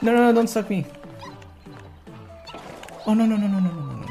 No, no, no, don't suck me. Oh, no, no, no, no, no, no, no.